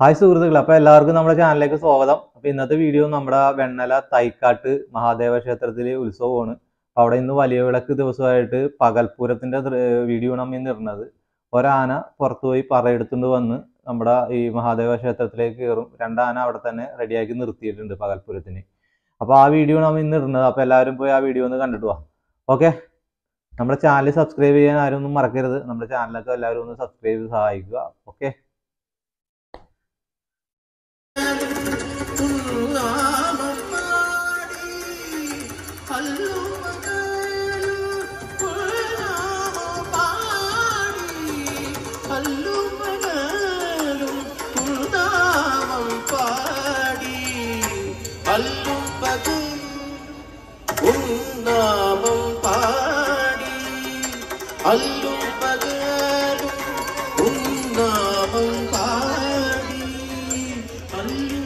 Hi സുഹൃത്തുക്കളെ അപ്പൊ എല്ലാവർക്കും നമ്മുടെ ചാനലിലേക്ക് സ്വാഗതം. അപ്പൊ ഇന്നത്തെ വീഡിയോ നമ്മുടെ വെണ്ണല തൈക്കാട്ട് മഹാദേവ ക്ഷേത്രത്തിലെ ഉത്സവമാണ്. അപ്പൊ അവിടെ ഇന്ന് വലിയ വിളക്ക് ദിവസമായിട്ട് പകൽപൂരത്തിന്റെ വീഡിയോ ആണ് ഇന്ന് ഇടുന്നത്. ഒരാന പുറത്തു പോയി പറയെടുത്തുകൊണ്ട് വന്ന് നമ്മുടെ ഈ മഹാദേവ ക്ഷേത്രത്തിലേക്ക് കയറും. രണ്ടാന അവിടെ തന്നെ റെഡിയാക്കി നിർത്തിയിട്ടുണ്ട് പകൽപ്പൂരത്തിന്. അപ്പൊ ആ വീഡിയോ നമ്മൾ ഇന്ന് ഇടുന്നത്. അപ്പൊ എല്ലാവരും പോയി ആ വീഡിയോ ഒന്ന് കണ്ടിട്ട് വാ. ഓക്കെ നമ്മുടെ ചാനൽ സബ്സ്ക്രൈബ് ചെയ്യാൻ ആരും ഒന്നും മറക്കരുത്. നമ്മുടെ ചാനലൊക്കെ എല്ലാവരും ഒന്ന് സബ്സ്ക്രൈബ് സഹായിക്കുക. ഓക്കെ பல்லுமனாலும் உள்நாமம் பாடி பல்லும் பகும் உள்நாமம் பாடி அல்லும் பகலும் உள்நாமம் பாடி அல்லும்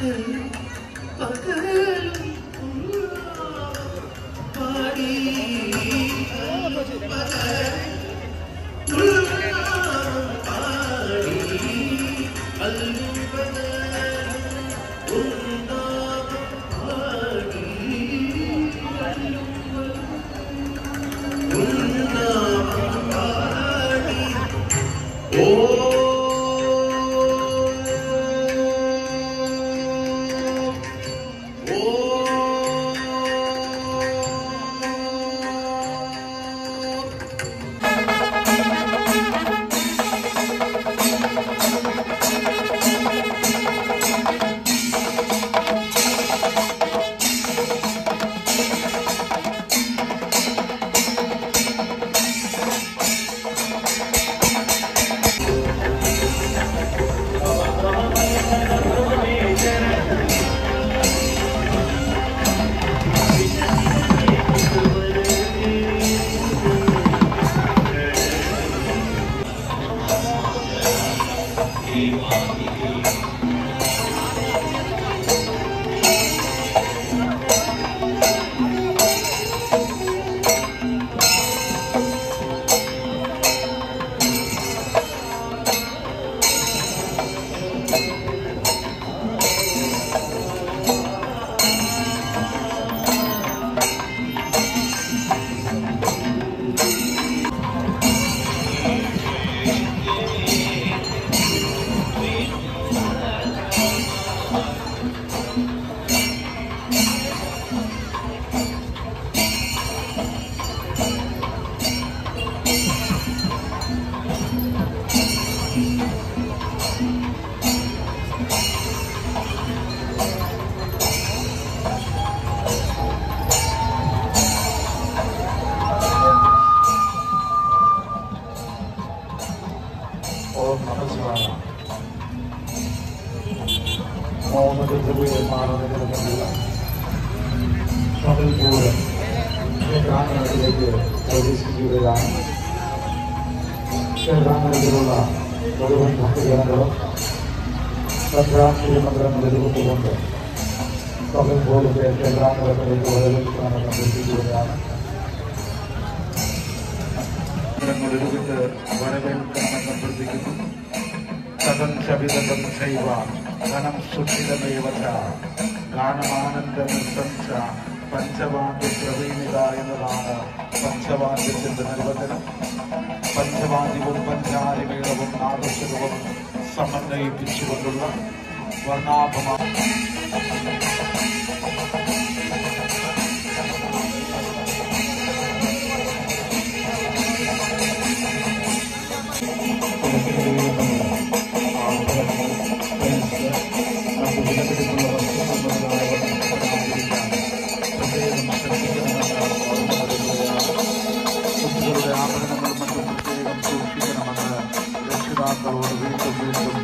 Oh జరుగుతుంది స్వతంత్ర ప్రవేశించేలా ಶ್ರೀರಾಮನಗರಗಳ ಬರುವಂತಹ ಜನರು ಸಂಕ್ರಾಂತಿ ಮಂದಿರ ನಡೆದುಕೊಂಡು ಪಗಲ್ ಹೋಲಿಕೆ ಶ್ರೀರಾಮನಗರ ಕಡೆಗೆ ಒದಗಿಸುವ ಪ್ರತಿಸಿದ್ದಾರೆ ನಡೆದುಕೊಂಡು ಬರಬೇಕು ಕಾರಣ ಕಂಡುಹಿಡಿದು ശബിതം ശൈവ ധനം സുഷിതമേവ ച ഗാനമാനന്ദ നൃത്തം ച പഞ്ചവാദ്യ പ്രവീണിത എന്നതാണ് പഞ്ചവാദ്യത്തിന്റെ നിർവചനം പഞ്ചവാദ്യവും പഞ്ചാരിമേളവും നാദസ്വരവും സമന്വയിപ്പിച്ചുകൊണ്ടുള്ള വർണാഭമായ കുട്ടികളുടെ ആഭരണങ്ങൾ മറ്റും പ്രത്യേകം സൂക്ഷിക്കണമെന്ന് രക്ഷിതാക്കളോട് വീണ്ടും വീണ്ടും